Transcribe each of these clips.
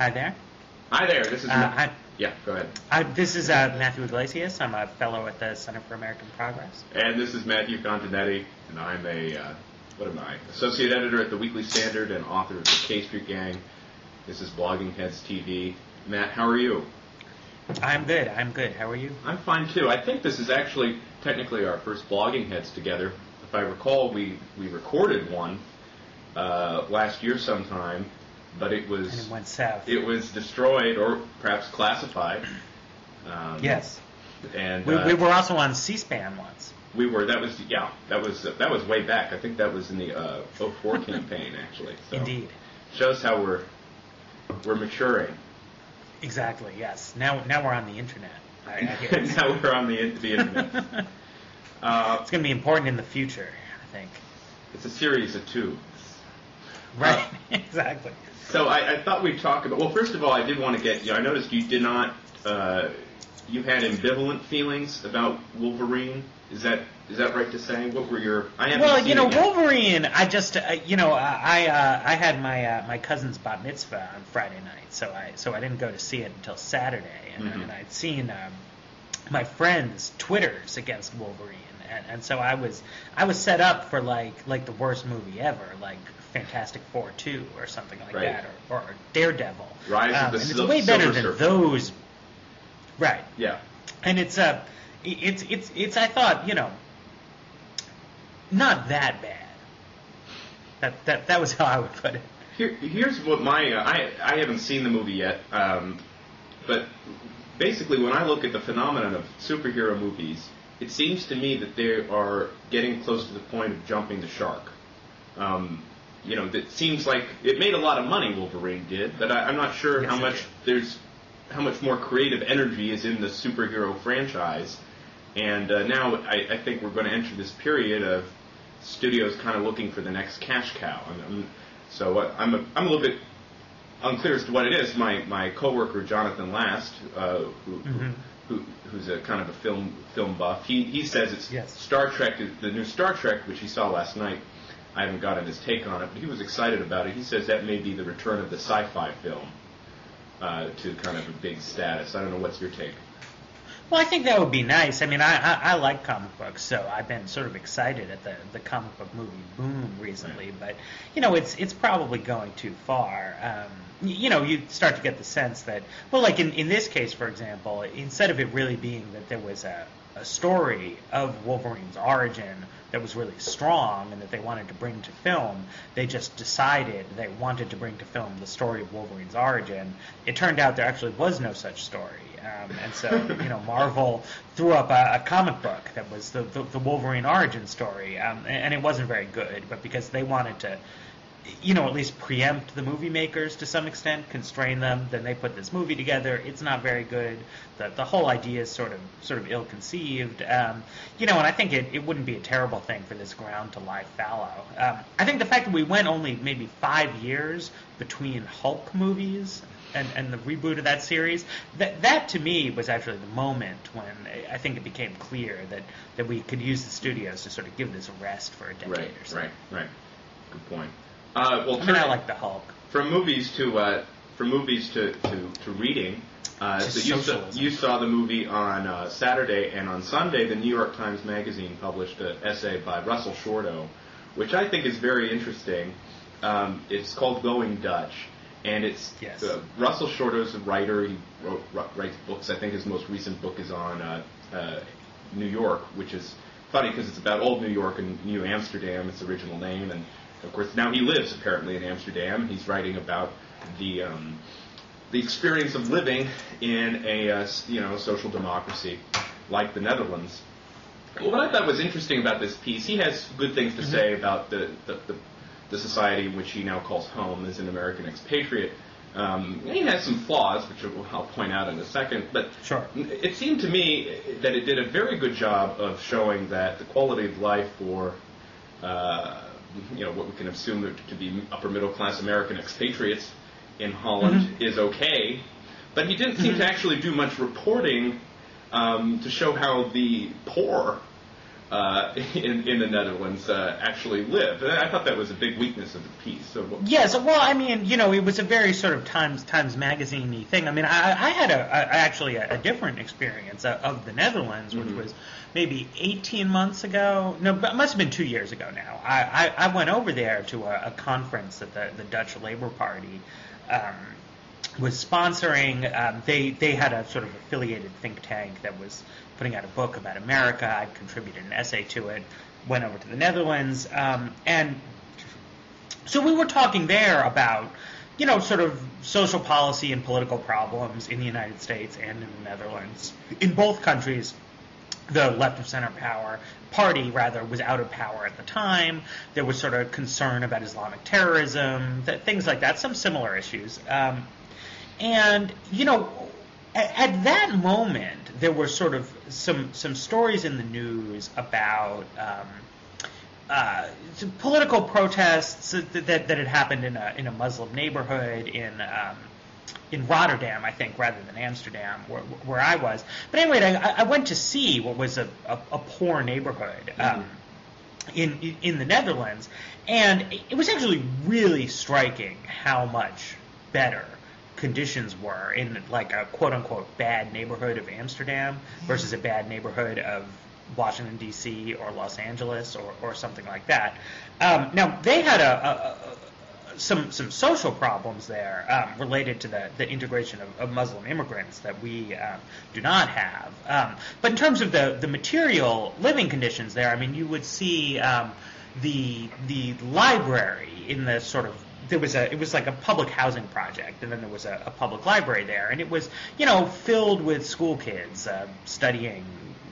Hi there. Hi there. This is. Uh, yeah, go ahead. I, this is uh, Matthew Yglesias. I'm a fellow at the Center for American Progress. And this is Matthew Continetti, and I'm a uh, what am I? Associate editor at the Weekly Standard and author of the K Street Gang. This is Bloggingheads TV. Matt, how are you? I'm good. I'm good. How are you? I'm fine too. I think this is actually technically our first Bloggingheads together. If I recall, we we recorded one uh, last year sometime, but it And was it went south. it was destroyed or perhaps classified. Um, yes. And We, uh, we were also on C-SPAN once. We were. That was yeah. That was that was way back. I think that was in the uh, 04 campaign actually. So Indeed. Shows how we're we're maturing. Exactly. Yes. Now, now we're on the internet. I, I now we're on the the internet. Uh, it's going to be important in the future. I think. it's a series of two. Right. exactly. So I, I thought we'd talk about. Well, first of all, I did want to get. You I noticed you did not. Uh, you had ambivalent feelings about Wolverine. Is that is that right to say? What were your? I haven't Well, you know. Wolverine. I just, uh, you know, I uh, I had my uh, my cousin's bat mitzvah on Friday night, so I so I didn't go to see it until Saturday, and, Mhm. and I'd seen um, my friends' twitters against Wolverine, and, and so I was I was set up for like like the worst movie ever, like Fantastic Four two or something like Right. that, or, or Daredevil. Rise of um, the and it's Sil- way better Silver than Surfer. those. Right Yeah. and it's uh it's it's it's I thought you know not that bad. That that that was how I would put it. Here, here's what my uh, I I haven't seen the movie yet, um, but basically when I look at the phenomenon of superhero movies, it seems to me that they are getting close to the point of jumping the shark. Um, you know, it seems like it made a lot of money. Wolverine did, but I, I'm not sure Yes, how much there's how much more creative energy is in the superhero franchise. And uh, now I, I think we're going to enter this period of studios kind of looking for the next cash cow. And, um, so uh, I'm a, I'm a little bit unclear as to what it is. My my coworker Jonathan Last, uh, who, Mhm. who who's a kind of a film film buff, he he says it's Yes. Star Trek, the new Star Trek, which he saw last night. I haven't gotten his take on it, but he was excited about it. He says that may be the return of the sci-fi film uh, to kind of a big status. I don't know what's your take. Well, I think that would be nice. I mean, I, I, I like comic books, so I've been sort of excited at the, the comic book movie boom recently. But you know, it's it's probably going too far. Um, you know, you start to get the sense that, well, like in, in this case, for example, instead of it really being that there was a, a story of Wolverine's origin that was really strong and that they wanted to bring to film, they just decided they wanted to bring to film the story of Wolverine's origin. It turned out there actually was no such story. Um, and so, you know, Marvel threw up a, a comic book that was the, the, the Wolverine origin story, um, and, and it wasn't very good. But because they wanted to, you know, at least preempt the movie makers to some extent, constrain them, then they put this movie together. It's not very good. The the whole idea is sort of sort of ill conceived. Um, you know, and I think it, it wouldn't be a terrible thing for this ground to lie fallow. Um, I think the fact that we went only maybe five years between Hulk movies and, and the reboot of that series, that that to me was actually the moment when I think it became clear that, that we could use the studios to sort of give this a rest for a decade Right, or so. right, right. Good point. Uh, well, I mean, I like the Hulk. from movies to uh, from movies to, to, to reading. Uh, so you saw, you saw the movie on uh, Saturday, and on Sunday, the New York Times Magazine published an essay by Russell Shorto, which I think is very interesting. Um, it's called Going Dutch, and it's Yes. uh, Russell Shorto's a writer. He wrote, wr- writes books. I think his most recent book is on uh, uh, New York, which is funny because it's about old New York and New Amsterdam, its original name, and of course now he lives apparently in Amsterdam. He's writing about the um, the experience of living in a uh, you know social democracy like the Netherlands. Well, what I thought was interesting about this piece, he has good things to say about the, the, the, the society which he now calls home as an American expatriate. Um, he has some flaws, which I'll point out in a second, but Sure. it seemed to me that it did a very good job of showing that the quality of life for, uh, you know, what we can assume to be upper middle class American expatriates in Holland is okay. But he didn't seem to actually do much reporting um, to show how the poor uh, in, in the Netherlands uh, actually live. And I thought that was a big weakness of the piece. So, Yes, well, I mean, you know, it was a very sort of Times Times Magazine thing. I mean, I, I had a, a actually a, a different experience of, of the Netherlands, which Mhm. was maybe 18 months ago. No, but it must have been two years ago now. I, I, I went over there to a, a conference that the, the Dutch Labour Party um, was sponsoring. Um, they they had a sort of affiliated think tank that was putting out a book about America. I contributed an essay to it. Went over to the Netherlands, um, and so we were talking there about, you know, sort of social policy and political problems in the United States and in the Netherlands. In both countries, the left of center power party rather was out of power at the time. There was sort of concern about Islamic terrorism, th- things like that, some similar issues. Um, and you know, at, at that moment, there were sort of some some stories in the news about. Um, uh, some political protests that, that, that had happened in a in a Muslim neighborhood in um, in Rotterdam, I think, rather than Amsterdam, where, where I was. But anyway, I, I went to see what was a, a, a poor neighborhood um, in in the Netherlands, and it was actually really striking how much better conditions were in like a quote unquote bad neighborhood of Amsterdam versus a bad neighborhood of Washington D.C. or Los Angeles or, or something like that. Um, now they had a, a, a some some social problems there um, related to the, the integration of, of Muslim immigrants that we um, do not have. Um, but in terms of the, the material living conditions there, I mean, you would see um, the the library in the sort of there was a it was like a public housing project, and then there was a, a public library there, and it was you know filled with school kids uh, studying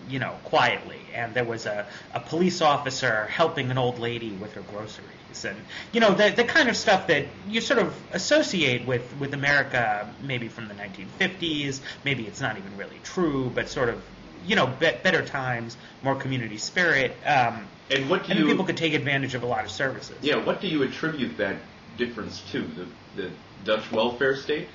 you know quietly, and there was a, a police officer helping an old lady with her groceries, and you know the the kind of stuff that you sort of associate with with America, maybe from the 1950s, maybe it's not even really true, but sort of you know be- better times, more community spirit. Um, and what do and you? people could take advantage of a lot of services. yeah, what do you attribute that difference to? The the Dutch welfare state?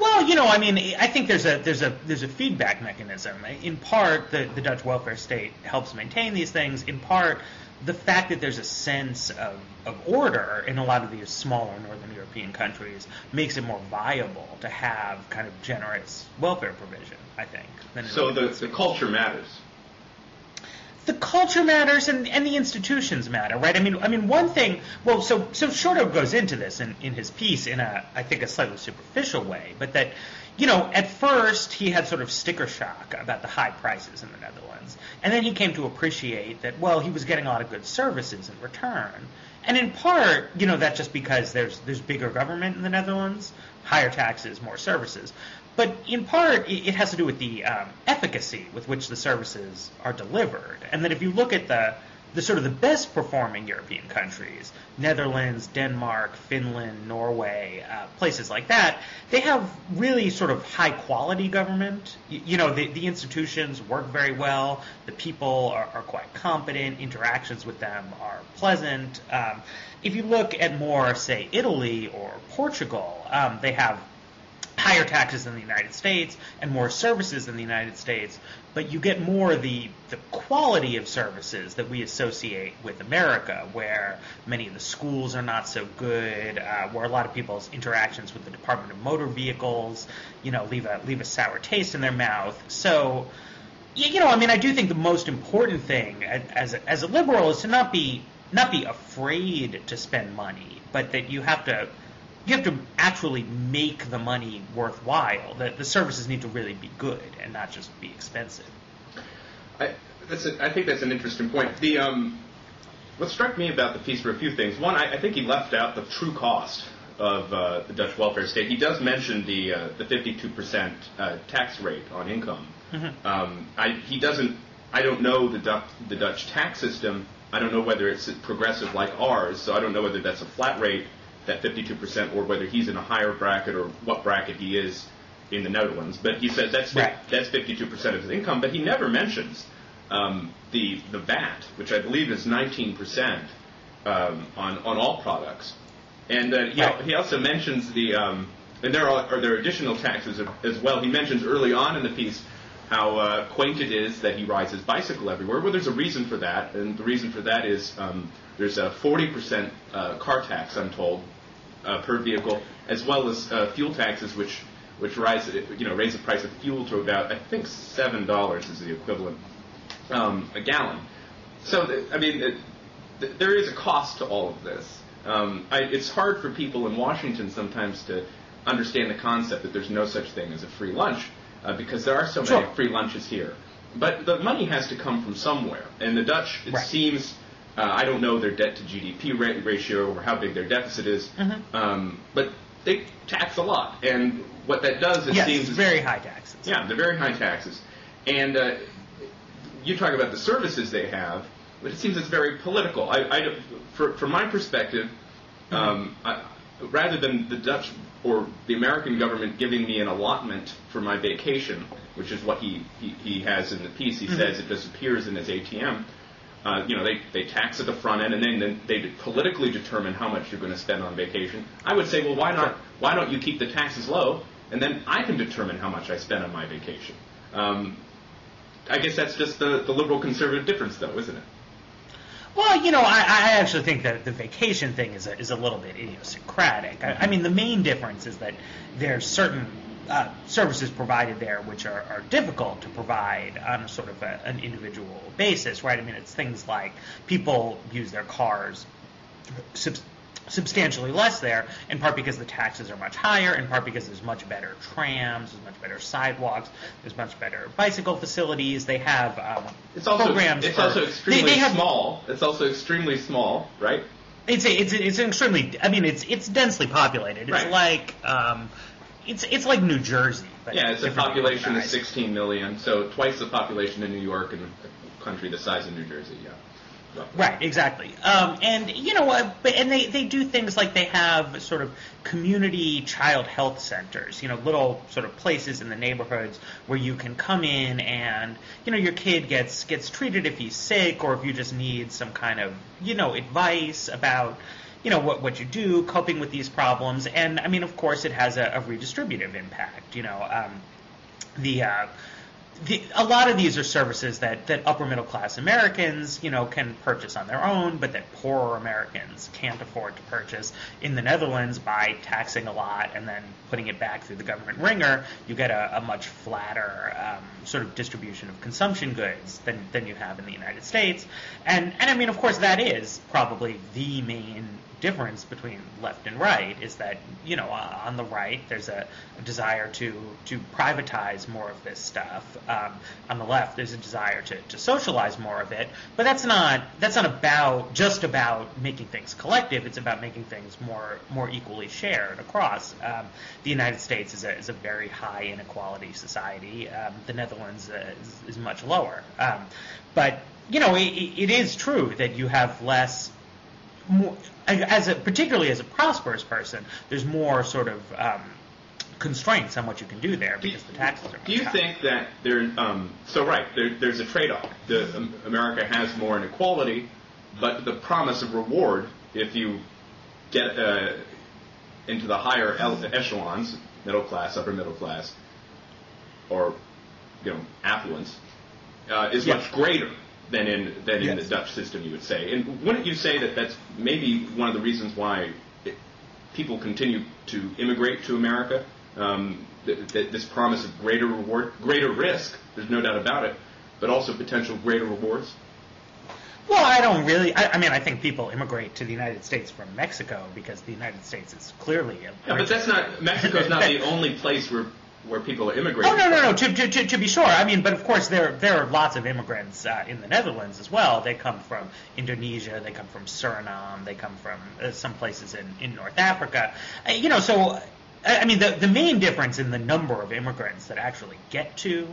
Well, you know, I mean, I think there's a there's a there's a feedback mechanism. In part, the the Dutch welfare state helps maintain these things. In part, the fact that there's a sense of, of order in a lot of these smaller Northern European countries makes it more viable to have kind of generous welfare provision. I think. So the, the culture matters. The culture matters and, and the institutions matter, right? I mean, I mean, one thing. Well, so so Shorto goes into this in, in his piece in a I think a slightly superficial way, but that you know at first he had sort of sticker shock about the high prices in the Netherlands, and then he came to appreciate that well he was getting a lot of good services in return, and in part you know that's just because there's there's bigger government in the Netherlands, higher taxes, more services. But in part, it has to do with the um, efficacy with which the services are delivered, and that if you look at the the sort of the best performing European countries, Netherlands, Denmark, Finland, Norway, uh, places like that, they have really sort of high quality government. Y- You know, the, the institutions work very well, the people are, are quite competent, interactions with them are pleasant. Um, if you look at more, say, Italy or Portugal, um, they have higher taxes in the United States and more services in the United States, but you get more the, the quality of services that we associate with America, where many of the schools are not so good, uh, where a lot of people's interactions with the Department of Motor Vehicles, you know, leave a leave a sour taste in their mouth. So, you know, I mean, I do think the most important thing as a, as a liberal is to not be not be afraid to spend money, but that you have to you have to actually make the money worthwhile. The, the services need to really be good and not just be expensive. I, that's a, I think that's an interesting point. The um, what struck me about the piece were a few things. One, I, I think he left out the true cost of uh, the Dutch welfare state. He does mention the uh, the 52 percent uh, tax rate on income. Um, I, he doesn't. I don't know the Dutch, the Dutch tax system. I don't know whether it's progressive like ours. So I don't know whether that's a flat rate, that 52 percent, or whether he's in a higher bracket or what bracket he is in the Netherlands. But he says that's Right. that's 52 percent of his income. But he never mentions um, the the VAT, which I believe is 19 percent um, on on all products. And uh, he, Right. he also mentions the um, and there are, are there additional taxes as well. He mentions early on in the piece how uh, quaint it is that he rides his bicycle everywhere. Well, there's a reason for that, and the reason for that is um, there's a 40% uh, car tax, I'm told, uh, per vehicle, as well as uh, fuel taxes, which which rise, you know, raise the price of fuel to about I think seven dollars is the equivalent um, a gallon. So th- I mean, th- th- there is a cost to all of this. Um, I, it's hard for people in Washington sometimes to understand the concept that there's no such thing as a free lunch uh, because there are so Sure. many free lunches here. But the money has to come from somewhere, and the Dutch, it Right. seems, uh, I don't know their debt to GDP ra- ratio or how big their deficit is, Mm-hmm. um, but they tax a lot, and what that does, it yes, seems, is very high taxes. yeah, they're very high taxes. And uh, you talk about the services they have, but it seems it's very political. I, I for, from my perspective, um, I, rather than the Dutch or the American government giving me an allotment for my vacation, which is what he, he, he has in the piece, he says it disappears in his ATM. Uh, you know, they, they tax at the front end, and then, then they politically determine how much you're going to spend on vacation. I would say, well, why not? Why don't you keep the taxes low, and then I can determine how much I spend on my vacation. Um, I guess that's just the, the liberal conservative difference, though, isn't it? Well, you know, I, I actually think that the vacation thing is a, is a little bit idiosyncratic. I, I mean, the main difference is that there's certain uh, services provided there which are, are difficult to provide on a sort of a, an individual basis, right? I mean, it's things like people use their cars sub- substantially less there, in part because the taxes are much higher, in part because there's much better trams, there's much better sidewalks, there's much better bicycle facilities. They have um, It's also programs. it's for- also they- extremely they have- small. It's also extremely small, right? It's a, it's a, it's an extremely. I mean, it's it's densely populated. It's Right. like um, it's it's like New Jersey. But Yeah, it's a population of 16 million, so twice the population in New York and a country the size of New Jersey. Yeah. Roughly. Right, exactly. Um, and you know, uh, but and they they do things like they have sort of community child health centers. You know, little sort of places in the neighborhoods where you can come in and you know your kid gets gets treated if he's sick or if you just need some kind of you know advice about you know what what you do coping with these problems. And I mean, of course, it has a, a redistributive impact. You know, um, the uh, the, a lot of these are services that, that upper middle class Americans, you know, can purchase on their own, but that poorer Americans can't afford to purchase. In the Netherlands, by taxing a lot and then putting it back through the government ringer, you get a, a much flatter um, sort of distribution of consumption goods than, than you have in the United States. And and I mean, of course, that is probably the main difference between left and right is that you know uh, on the right there's a, a desire to to privatize more of this stuff. Um, on the left there's a desire to, to socialize more of it. But that's not that's not about just about making things collective. It's about making things more more equally shared across. Um, the United States is a, is a very high inequality society. Um, the Netherlands uh, is, is much lower. Um, but you know it, it is true that you have less more, as a, particularly as a prosperous person, there's more sort of um, constraints on what you can do there because the taxes are much Do you think that there? Um, so right, there, there's a trade-off. The, um, America has more inequality, but the promise of reward if you get uh, into the higher el- echelons, middle class, upper middle class, or you know affluence, uh, is Yeah. much greater than in than in the Dutch system. You would say, and wouldn't you say that that's maybe one of the reasons why it, people continue to immigrate to America? Um, th- th- this promise of greater reward, greater risk. There's no doubt about it, but also potential greater rewards. Well, I don't really. I, I mean, I think people immigrate to the United States from Mexico because the United States is clearly a. Yeah, but that's not Mexico's not the only place where where people are immigrating. Oh no no from. no! To, to, to, to be sure, I mean, but of course there there are lots of immigrants uh, in the Netherlands as well. They come from Indonesia, they come from Suriname, they come from uh, some places in, in North Africa. Uh, you know, so I I mean, the the main difference in the number of immigrants that actually get to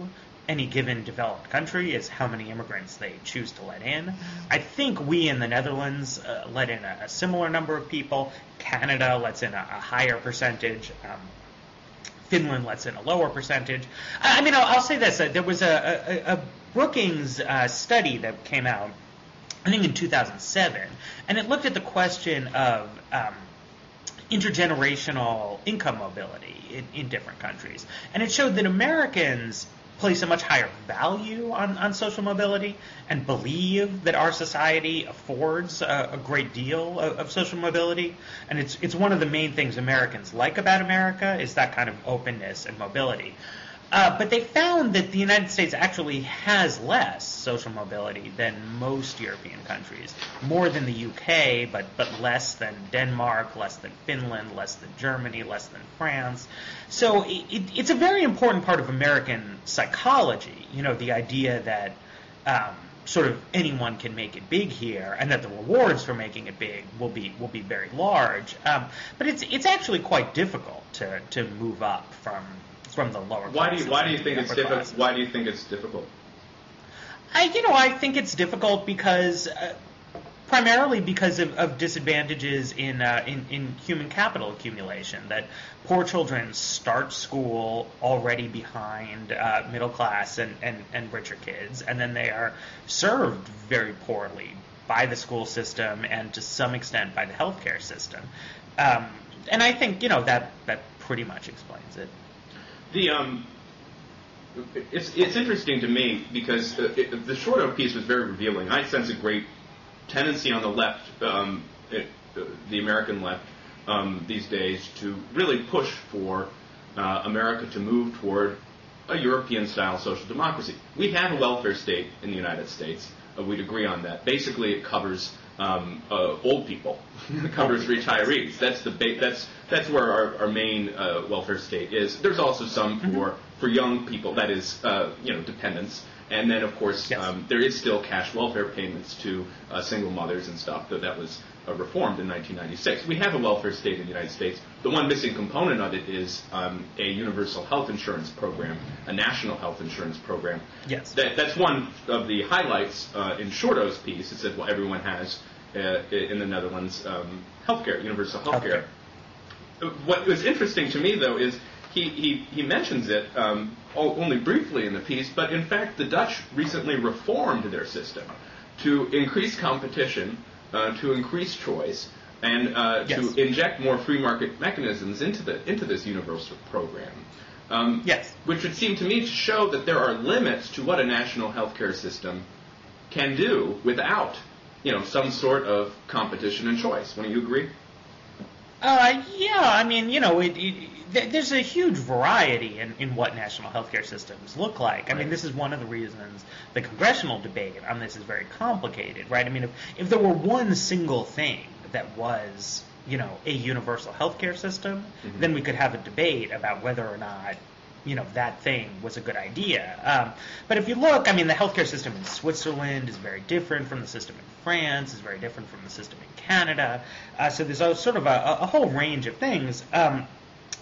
any given developed country is how many immigrants they choose to let in. I think we in the Netherlands uh, let in a, a similar number of people. Canada lets in a, a higher percentage. Um, Finland lets in a lower percentage. I mean, I'll, I'll say this: uh, there was a, a, a Brookings uh, study that came out, I think in 2007, and it looked at the question of um, intergenerational income mobility in, in different countries, and it showed that Americans place a much higher value on, on social mobility and believe that our society affords a, a great deal of, of, social mobility. And it's, it's one of the main things Americans like about America is that kind of openness and mobility. Uh, but they found that the United States actually has less social mobility than most European countries. More than the UK, but, but less than Denmark, less than Finland, less than Germany, less than France. So it, it, it's a very important part of American psychology, you know, the idea that um, sort of anyone can make it big here, and that the rewards for making it big will be will be very large. Um, but it's it's actually quite difficult to, to move up from from the lower. Why do you Why do you think it's difficult? Why do you think it's difficult? I, you know, I think it's difficult because. Uh, primarily because of, of disadvantages in, uh, in, in human capital accumulation. That poor children start school already behind uh, middle class and, and, and richer kids, and then they are served very poorly by the school system and to some extent by the healthcare system. Um, and I think you know that that pretty much explains it. The um, it's it's interesting to me because uh, it, the Shorto piece was very revealing. I sense a great tendency on the left, um, it, the American left, um, these days to really push for uh, America to move toward a European-style social democracy. We have a welfare state in the United States. Uh, we'd agree on that. Basically, it covers um, uh, old people, it covers retirees. That's the ba- that's that's where our, our main uh, welfare state is. There's also some mm-hmm. for for young people, that is, uh, you know, dependents. And then, of course, yes. um, there is still cash welfare payments to uh, single mothers and stuff, though that was uh, reformed in 1996. We have a welfare state in the United States. The one missing component of it is um, a universal health insurance program, a national health insurance program. Yes. That, that's one of the highlights uh, in Shorto's piece. It said, well, everyone has uh, in the Netherlands um, healthcare, universal healthcare. healthcare. What was interesting to me, though, is he, he, he mentions it um, only briefly in the piece, but in fact, the Dutch recently reformed their system to increase competition, uh, to increase choice, and uh, yes. to inject more free market mechanisms into the into this universal program. Um, yes, which would seem to me to show that there are limits to what a national healthcare system can do without, you know, some sort of competition and choice. Wouldn't you agree? Uh, yeah, I mean, you know, it, it, there's a huge variety in, in what national healthcare systems look like. I mean, this is one of the reasons the congressional debate on this is very complicated, right? I mean, if, if there were one single thing that was, you know, a universal healthcare system, mm-hmm. then we could have a debate about whether or not you know that thing was a good idea. Um, but if you look, I mean, the healthcare system in Switzerland is very different from the system in France, is very different from the system in Canada. Uh, so there's a, sort of a, a whole range of things. Um,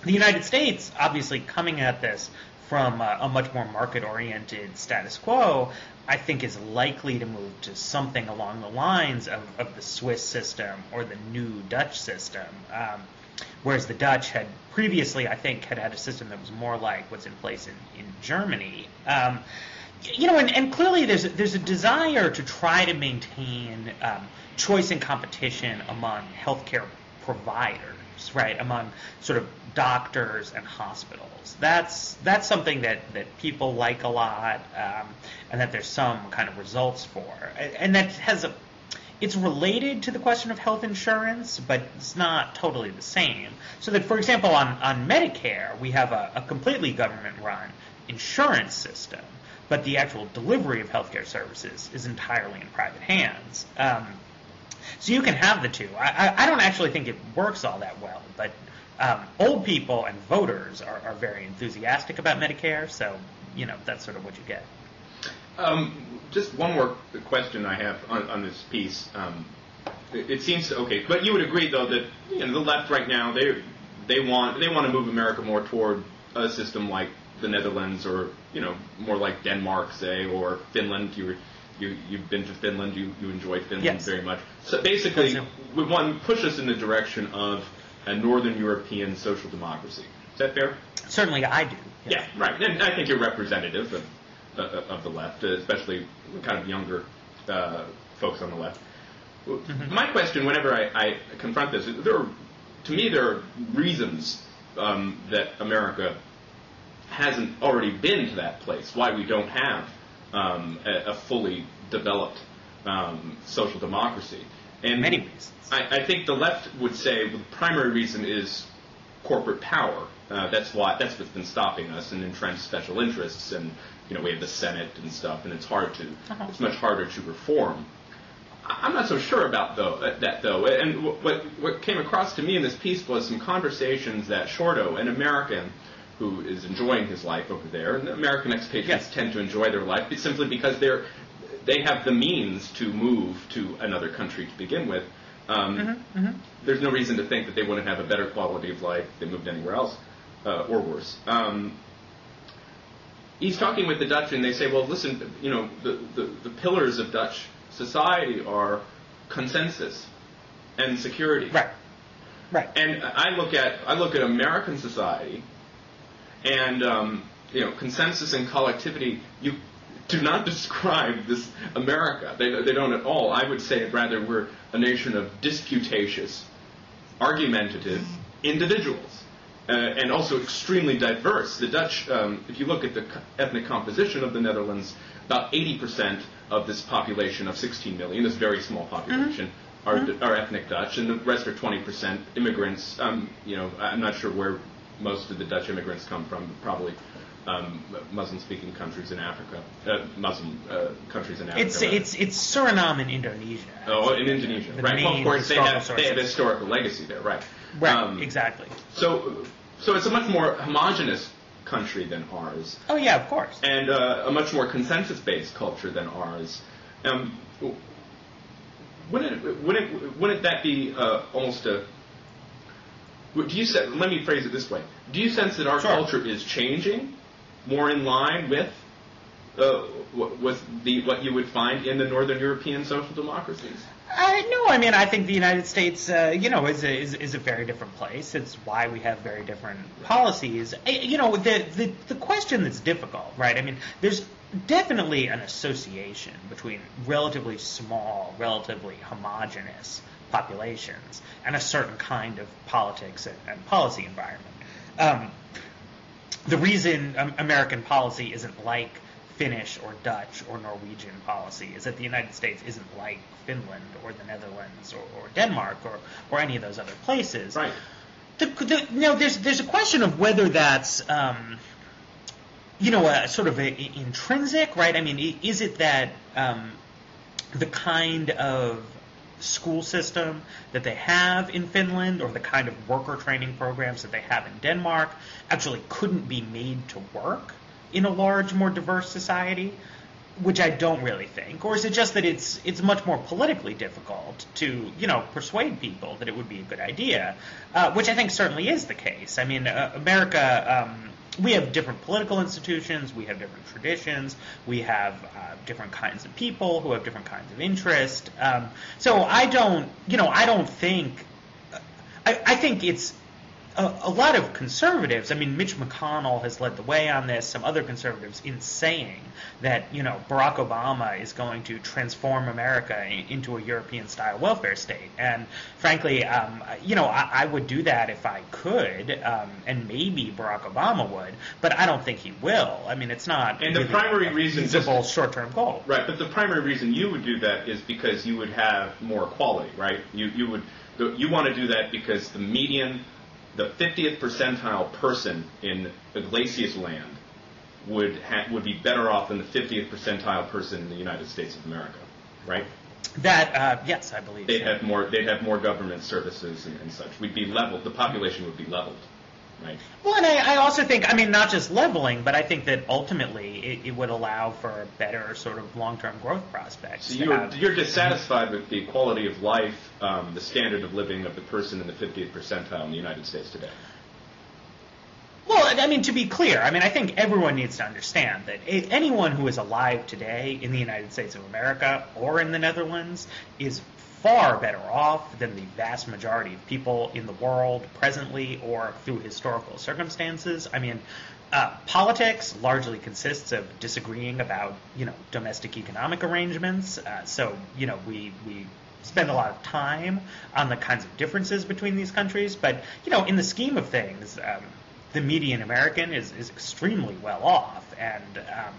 the United States, obviously, coming at this from a, a much more market-oriented status quo, I think is likely to move to something along the lines of, of the Swiss system or the new Dutch system. Um, whereas the Dutch had previously, I think, had had a system that was more like what's in place in, in Germany. Um, you know, and, and, clearly there's a, there's a desire to try to maintain um, choice and competition among healthcare providers right, among sort of doctors and hospitals. That's that's something that, that people like a lot, um, and that there's some kind of results for, and that has a. It's related to the question of health insurance, but it's not totally the same. So that, for example, on, on Medicare, we have a, a completely government-run insurance system, but the actual delivery of healthcare services is entirely in private hands. Um, so you can have the two. I, I, I don't actually think it works all that well, but um, old people and voters are, are very enthusiastic about Medicare, so you know that's sort of what you get. Um, just one more question I have on, on this piece. Um, it, it, seems okay, but you would agree though that you know the left right now they they want they want to move America more toward a system like the Netherlands or you know more like Denmark, say, or Finland. You were you, you've been to Finland, you, you enjoyed Finland yes. very much. So basically, we want to push us in the direction of a Northern European social democracy. Is that fair? Certainly, I do. Yes. Yeah, right. And I think you're representative of, uh, of the left, especially kind of younger uh, folks on the left. Mm-hmm. My question, whenever I, I, confront this, there are, to me, there are reasons um, that America hasn't already been to that place, why we don't have um, a, a, fully developed um, social democracy. And many reasons. I, I, think the left would say the primary reason is corporate power. Uh, that's why that's what's been stopping us and entrenched special interests, and you know we have the Senate and stuff, and it's hard to uh-huh. it's much harder to reform. I'm not so sure about though, uh, that though. And what what came across to me in this piece was some conversations that Shorto, an American who is enjoying his life over there, and American expatriates yes. tend to enjoy their life simply because they're they have the means to move to another country to begin with. Um, mm-hmm, mm-hmm. There's no reason to think that they wouldn't have a better quality of life if they moved anywhere else, uh, or worse. Um, he's talking with the Dutch, and they say, well, listen, you know, the, the, the pillars of Dutch society are consensus and security. Right. Right. And I look at I look at American society, and um, you know, consensus and collectivity. You do not describe this America. They, they don't at all. I would say rather we're a nation of disputatious, argumentative individuals. Uh, and also extremely diverse. The Dutch, um, if you look at the ethnic composition of the Netherlands, about 80% of this population of 16 million, this very small population, mm-hmm. are, mm-hmm. are ethnic Dutch, and the rest are 20% immigrants. Um, you know, I'm not sure where most of the Dutch immigrants come from, probably um, Muslim-speaking countries in Africa, uh, Muslim uh, countries in Africa. It's it's it's Suriname and Indonesia. Oh, in Indonesia, the right? Well, of course, they have they have a historical legacy there, right? Right, um, exactly. So, so it's a much more homogenous country than ours. Oh yeah, of course. And uh, a much more consensus-based culture than ours. Um, wouldn't it, wouldn't wouldn't that be uh, almost a do you let me phrase it this way? Do you sense that our sure. culture is changing more in line with uh, with the what you would find in the northern European social democracies? Uh, no, I mean I think the United States, uh, you know, is a, is, is a very different place. It's why we have very different policies. You know, the, the the question that's difficult, right? I mean, there's definitely an association between relatively small, relatively homogenous populations and a certain kind of politics and, and policy environment. Um, the reason um, American policy isn't like Finnish or Dutch or Norwegian policy is that the United States isn't like Finland or the Netherlands or, or Denmark or, or any of those other places. Right. The, the, know, there's there's a question of whether that's um, you know a, sort of a, a intrinsic, right? I mean, is it that um, the kind of school system that they have in Finland or the kind of worker training programs that they have in Denmark actually couldn't be made to work in a large, more diverse society, which I don't really think. Or is it just that it's it's much more politically difficult to you know persuade people that it would be a good idea, uh, which I think certainly is the case. I mean, uh, America. Um, we have different political institutions, we have different traditions, we have uh, different kinds of people who have different kinds of interest. Um, so I don't, you know, I don't think, I, I think it's a, a, lot of conservatives, I mean, Mitch McConnell has led the way on this, some other conservatives, in saying that, you know, Barack Obama is going to transform America into a European style welfare state. And frankly, um, you know, I, I, would do that if I could, um, and maybe Barack Obama would, but I don't think he will. I mean, it's not and the primary reason feasible short-term goal. Right, but the primary reason you would do that is because you would have more equality, right? You, you would you want to do that because the median the 50th percentile person in Yglesias land would ha- would be better off than the 50th percentile person in the United States of America, right? That uh, yes, I believe they'd so. have more. They'd have more government services and, and such. We'd be leveled. The population would be leveled. Right. Well, and I, I, also think, I mean, not just leveling, but I think that ultimately it, it would allow for better sort of long-term growth prospects. So you're, you're dissatisfied with the quality of life, um, the standard of living of the person in the 50th percentile in the United States today? Well, I mean, to be clear, I mean, I think everyone needs to understand that anyone who is alive today in the United States of America or in the Netherlands is far better off than the vast majority of people in the world presently or through historical circumstances. I mean, uh, politics largely consists of disagreeing about, you know, domestic economic arrangements. Uh, so, you know, we, we spend a lot of time on the kinds of differences between these countries. But, you know, in the scheme of things, um, the median American is, is extremely well off and, um,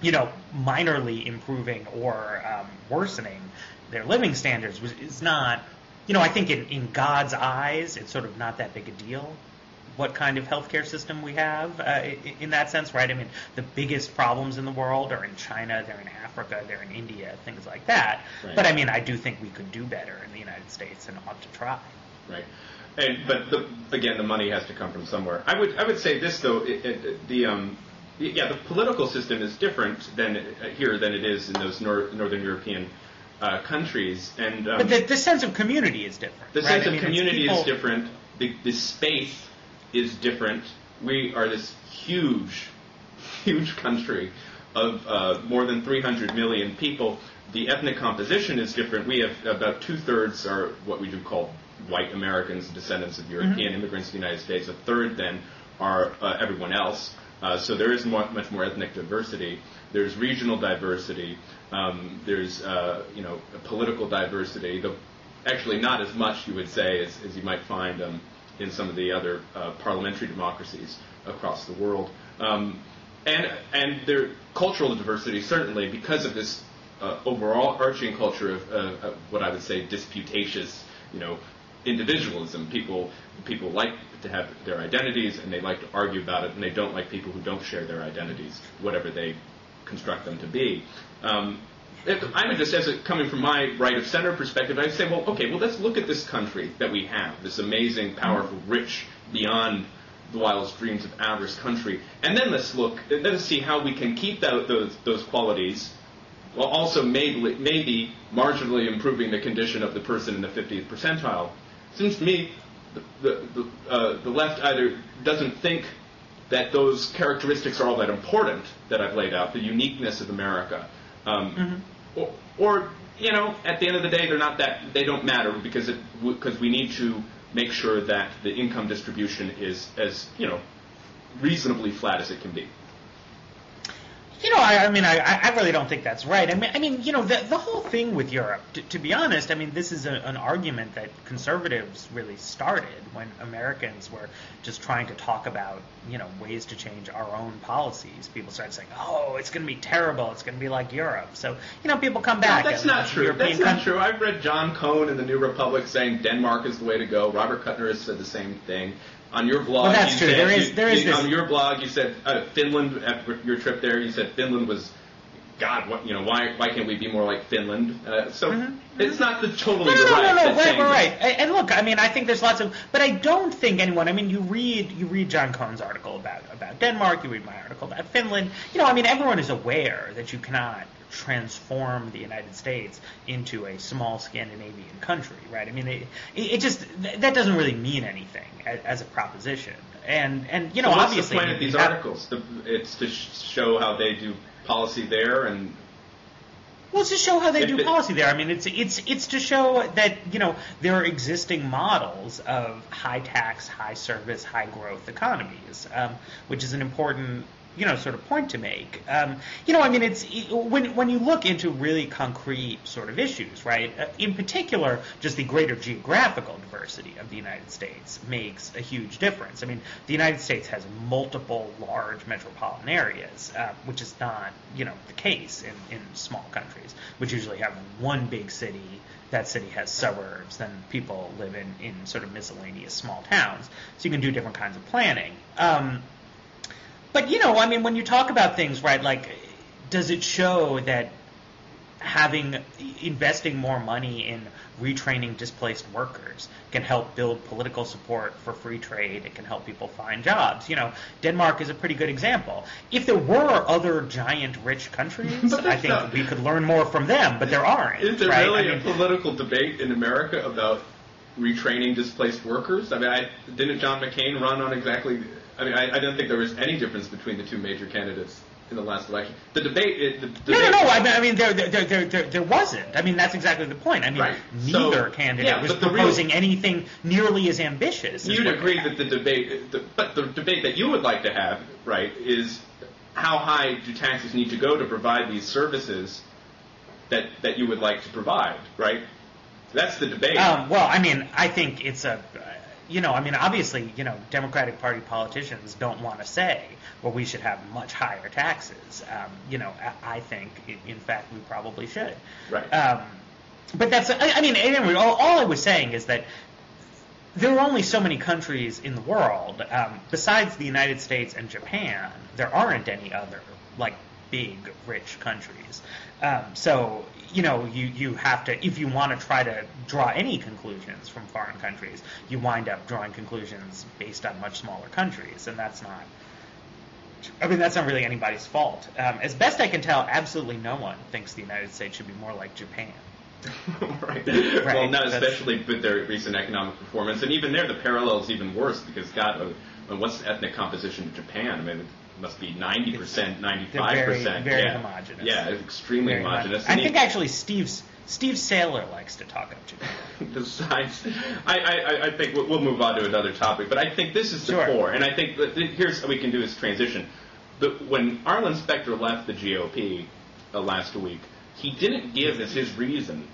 you know, minorly improving or um, worsening their living standards was, is not, you know, I think in, in God's eyes, it's sort of not that big a deal what kind of healthcare system we have uh, in that sense, right? I mean, the biggest problems in the world are in China, they're in Africa, they're in India, things like that. Right. But I mean, I do think we could do better in the United States and ought to try. Right. And but the, again, the money has to come from somewhere. I would I would say this though, it, it, the um, yeah, the political system is different than uh, here than it is in those nor- northern European uh, countries, and um, But the, the sense of community is different. the right? sense I of mean, it's community is different. The, the space is different. We are this huge, huge country of uh, more than 300 million people. The ethnic composition is different. We have about two thirds are what we do call white Americans, descendants of European Mm-hmm. immigrants to the United States. A third then are uh, everyone else. Uh, so there is more, much more ethnic diversity. There's regional diversity. Um, there's uh, you know political diversity. Actually, not as much you would say as, as you might find um, in some of the other uh, parliamentary democracies across the world. Um, and and their cultural diversity certainly because of this uh, overall arching culture of, of what I would say disputatious, you know, individualism. People people like to have their identities and they like to argue about it, and they don't like people who don't share their identities, whatever they construct them to be. Um, I would just, as a, coming from my right of center perspective, I'd say, well, okay, well, let's look at this country that we have, this amazing, powerful, rich, beyond the wildest dreams of avarice country, and then let's look, let us see how we can keep that, those those qualities while also maybe, maybe marginally improving the condition of the person in the 50th percentile. Seems to me the, the, the, uh, the left either doesn't think that those characteristics are all that important that I've laid out, the uniqueness of America, um, or, or you know, at the end of the day, they're not that they don't matter because it because we need to make sure that the income distribution is as you know reasonably flat as it can be. You know, I, I mean, I, I really don't think that's right. I mean, I mean, you know, the, the whole thing with Europe, to, to be honest, I mean, this is a, an argument that conservatives really started when Americans were just trying to talk about, you know, ways to change our own policies. People started saying, "Oh, it's going to be terrible. It's going to be like Europe." So, you know, people come No, back. that's and not true. European That's not true. I've read John Cohn in the New Republic saying Denmark is the way to go. Robert Kuttner has said the same thing. On your blog, Well, that's you true. said There is- you- there is you- this- on your blog you said uh, Finland after your trip there. You said Finland was. God, what you know? Why why can't we be more like Finland? Uh, so it's not the totally Mm-hmm. No, no, no, right. no, no, right, right, and look, I mean, I think there's lots of, but I don't think anyone. I mean, you read you read John Cohn's article about about Denmark, you read my article about Finland. You know, I mean, everyone is aware that you cannot transform the United States into a small Scandinavian country, right? I mean, it, it just that doesn't really mean anything as, a proposition. And and you know, So what's obviously, the point of these have- articles? The, it's to show how they do policy there, and Well, it's to show how they do policy there. I mean, it's it's it's to show that you know there are existing models of high tax, high service, high growth economies, um, which is an important you know sort of point to make. Um, you know, I mean, it's when when you look into really concrete sort of issues, right? Uh, in particular, just the greater geographical diversity of the United States makes a huge difference. I mean, the United States has multiple large metropolitan areas, uh, which is not you know the case in, in small countries, which usually have one big city. That city has suburbs, then people live in, in sort of miscellaneous small towns. So you can do different kinds of planning. Um, but you know, I mean, when you talk about things, right? Like, does it show that having investing more money in retraining displaced workers can help build political support for free trade? It can help people find jobs. You know, Denmark is a pretty good example. If there were other giant rich countries, I think not- we could learn more from them. But there aren't. Is there right? really I a mean, political debate in America about retraining displaced workers? I mean, I, didn't John McCain run on exactly? I mean, I, I don't think there was any difference between the two major candidates in the last election. The debate, it, the No, debate no, no. I mean, I mean there, there, there, there, there wasn't. I mean, that's exactly the point. I mean, Right. So, neither candidate yeah, was the real- proposing anything nearly as ambitious. You'd what agree that the debate, the, but the debate that you would like to have, right, is how high do taxes need to go to provide these services that that you would like to provide, right? That's the debate. Um, well, I mean, I think it's a. you know, I mean, obviously, you know, Democratic Party politicians don't want to say, well, we should have much higher taxes. Um, you know, I, I think, in fact, we probably should. Right. Um, but that's, I, I mean, anyway, all, all I was saying is that there are only so many countries in the world. Um, besides the United States and Japan, there aren't any other like big rich countries. Um, so you know, you you have to if you want to try to draw any conclusions from foreign countries, you wind up drawing conclusions based on much smaller countries, and that's not. I mean, that's not really anybody's fault. Um, as best I can tell, absolutely no one thinks the United States should be more like Japan. right. Well, not that's- especially with their recent economic performance, and even there, the parallel's even worse because God, uh, what's the ethnic composition of Japan? I mean, it must be ninety percent, ninety-five percent. very yeah. homogeneous. Yeah, extremely Very much. homogeneous. I think actually Steve's Steve Sailer likes to talk up Japan. besides, I, I, I think we'll, we'll move on to another topic, but I think this is the Sure. core, and I think that th- here's what we can do is transition. The, when Arlen Specter left the GOP uh, last week, he didn't give as his reason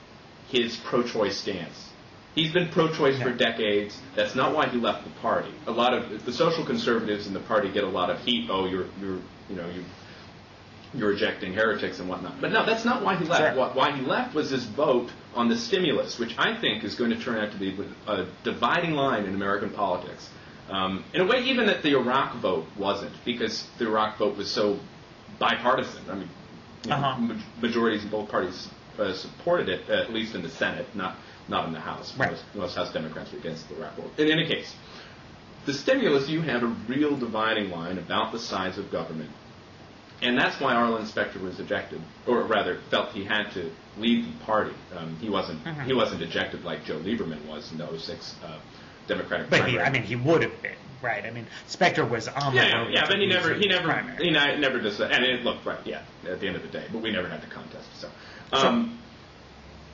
his pro-choice stance. He's been pro-choice for decades. That's not why he left the party. A lot of the social conservatives in the party get a lot of heat. Oh, you're, you're, you know, you you're rejecting heretics and whatnot. But no, that's not why he left. Sure. Why- Why he left was his vote on the stimulus, which I think is going to turn out to be a dividing line in American politics. Um, in a way, even that the Iraq vote wasn't, because the Iraq vote was so bipartisan. I mean, you know, Uh-huh. ma- majorities in both parties uh, supported it, at least in the Senate, not not in the House. Right. Most, most House Democrats were against the Iraq. In any case, the stimulus, you have a real dividing line about the size of government. And that's why Arlen Specter was ejected, or rather, felt he had to leave the party. Um, he wasn't Mhm. he wasn't ejected like Joe Lieberman was in the 06 uh, Democratic But primary. he, I mean, he would have been right. I mean, Specter was on the yeah, yeah, road yeah, but he never he never, primary. he never decided, and it looked right, yeah, at the end of the day. But we never had the contest. So, um,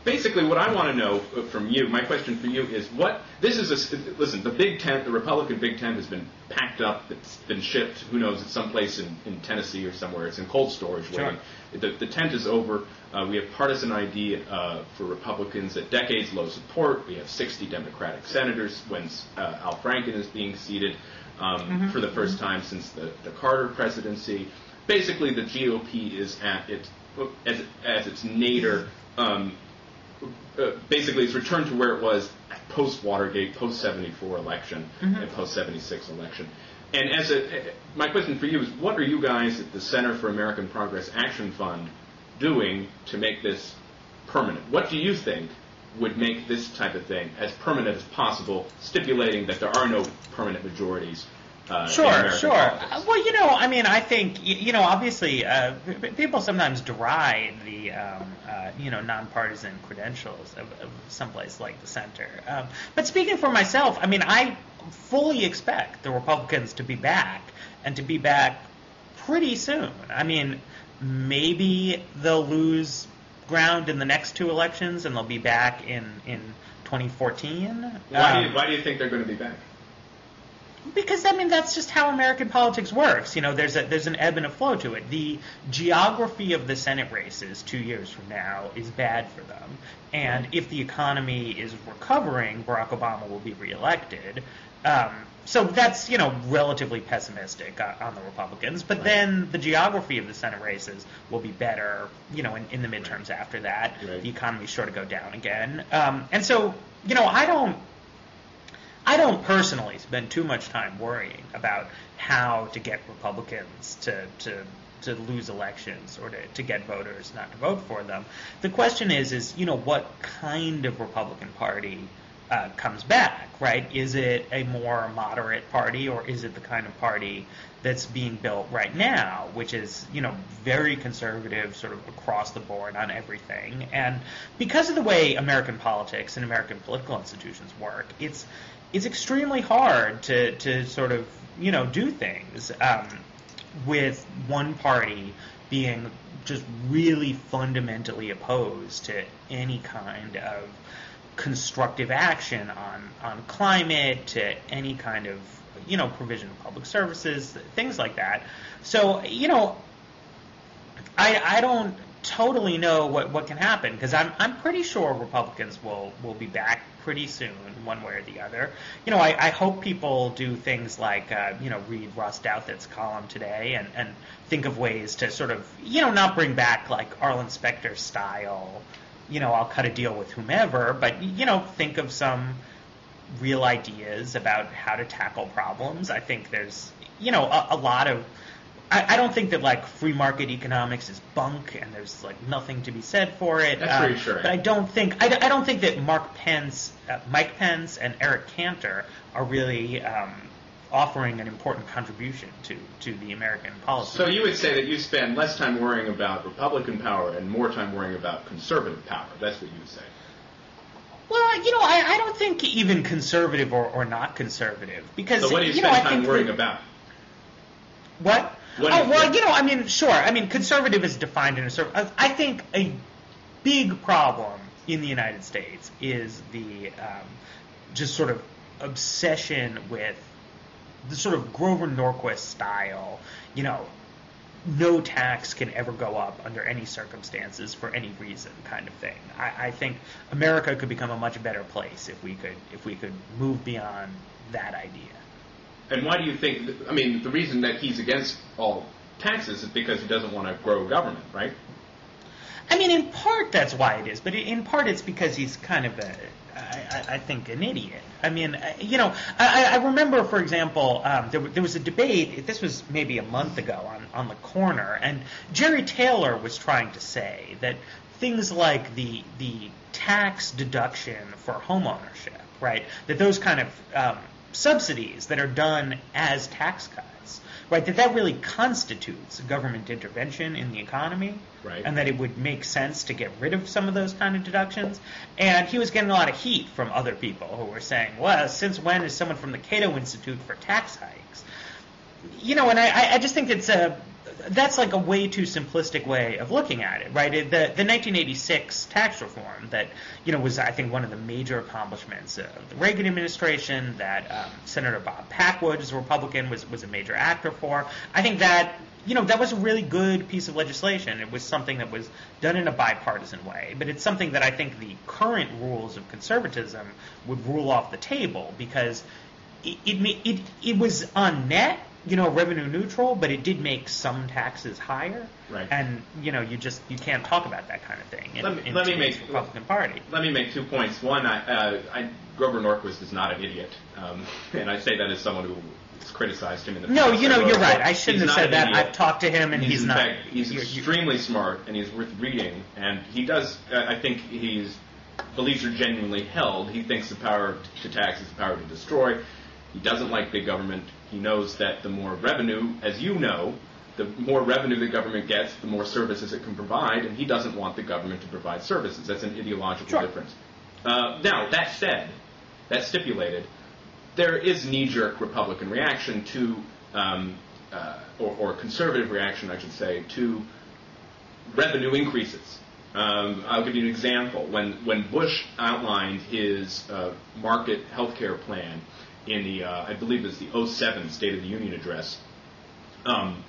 basically, what I want to know uh, from you, my question for you is, what this is? A, listen, the Big Tent, the Republican Big Tent, has been packed up. It's been shipped. Who knows? It's someplace in, in Tennessee or somewhere. It's in cold storage Sure. waiting. The, the tent is over. Uh, we have partisan ID uh, for Republicans at decades low support. We have 60 Democratic senators when uh, Al Franken is being seated um, for the first time since the, the Carter presidency. Basically, the GOP is at its as, as its nadir. Um, uh, basically, it's returned to where it was post Watergate, post 74 election, and post 76 election. And as a, my question for you is, what are you guys at the Center for American Progress Action Fund doing to make this permanent? What do you think would make this type of thing as permanent as possible, stipulating that there are no permanent majorities? Uh, Sure, sure. Uh, Well, you know, I mean, I think y- you know, obviously, uh, people sometimes deride the um, uh, you know nonpartisan credentials of, of someplace like the center. Um, but speaking for myself, I mean, I fully expect the Republicans to be back and to be back pretty soon. I mean, maybe they'll lose ground in the next two elections and they'll be back in in 2014. Why, do Um, you, why do you think they're going to be back? Because I mean that's just how American politics works. You know, there's a there's an ebb and a flow to it. The geography of the Senate races two years from now is bad for them, and if the economy is recovering, Barack Obama will be reelected. Um, so that's you know relatively pessimistic uh, on the Republicans. But then the geography of the Senate races will be better. You know, in, in the midterms after that, Right. the economy's sure to go down again. Um, and so you know, I don't. I don't personally spend too much time worrying about how to get Republicans to, to, to lose elections or to, to get voters not to vote for them. The question is, is, you know, what kind of Republican Party uh, comes back, right? Is it a more moderate party or is it the kind of party that's being built right now, which is, you know, very conservative sort of across the board on everything. And because of the way American politics and American political institutions work, it's it's extremely hard to, to sort of, you know, do things um, with one party being just really fundamentally opposed to any kind of constructive action on, on climate, to any kind of, you know, provision of public services, things like that. So, you know, I, I don't totally know what, what can happen because I'm, I'm pretty sure Republicans will, will be back pretty soon, one way or the other. You know, I, I hope people do things like, uh, you know, read Ross Douthat's column today and, and think of ways to sort of, you know, not bring back like Arlen Specter style, you know, I'll cut a deal with whomever, but, you know, think of some real ideas about how to tackle problems. I think there's, you know, a, a lot of I, I, don't think that like free market economics is bunk and there's like nothing to be said for it. That's um, reassuring. But I don't think I, I don't think that Mark Pence, uh, Mike Pence, and Eric Cantor are really um, offering an important contribution to to the American policy. So you would say that you spend less time worrying about Republican power and more time worrying about conservative power. That's what you would say. Well, you know, I, I don't think even conservative or, or not conservative because so what do you, you spend know, time worrying about? What? What oh well, you know, I mean, sure. I mean, conservative is defined in a certain. I think a big problem in the United States is the um, just sort of obsession with the sort of Grover Norquist style. You know, no tax can ever go up under any circumstances for any reason kind of thing. I, I think America could become a much better place if we could if we could move beyond that idea. And why do you think? I mean, the reason that he's against all taxes is because he doesn't want to grow government, right? I mean, in part that's why it is, but in part it's because he's kind of a, I, I think, an idiot. I mean, you know, I, I remember, for example, um, there, there was a debate. This was maybe a month ago on on the corner, and Jerry Taylor was trying to say that things like the the tax deduction for homeownership, right? That those kind of um, subsidies that are done as tax cuts, right? That that really constitutes government intervention in the economy, right? And that it would make sense to get rid of some of those kind of deductions. And he was getting a lot of heat from other people who were saying, "Well, since when is someone from the Cato Institute for tax hikes?" You know, and I, I just think it's a that's like a way too simplistic way of looking at it, right? It, the, the 1986 tax reform that you know was I think one of the major accomplishments of the Reagan administration that um, Senator Bob Packwood, as a Republican, was was a major actor for. I think that you know that was a really good piece of legislation. It was something that was done in a bipartisan way, but it's something that I think the current rules of conservatism would rule off the table because it it, it, it was on net you know, revenue neutral, but it did make some taxes higher. Right. And you know, you just you can't talk about that kind of thing in, let me, in let me make Republican Party. Let me make two points. One, I, uh, I, Grover Norquist is not an idiot, um, and I say that as someone who has criticized him in the no, past. No, you know, you're right. I shouldn't have said that. Idiot. I've talked to him, and he's, he's, not. Fact, he's you're, extremely you're, smart, and he's worth reading. And he does. I think he's beliefs are genuinely held. He thinks the power to tax is the power to destroy. He doesn't like big government. He knows that the more revenue, as you know, the more revenue the government gets, the more services it can provide, and he doesn't want the government to provide services. That's an ideological sure. difference. Uh, now, that said, that stipulated, there is knee-jerk Republican reaction to, um, uh, or, or, conservative reaction, I should say, to revenue increases. Um, I'll give you an example. When when Bush outlined his uh, market healthcare plan, in the, uh, I believe it's the 07 State of the Union address. Um,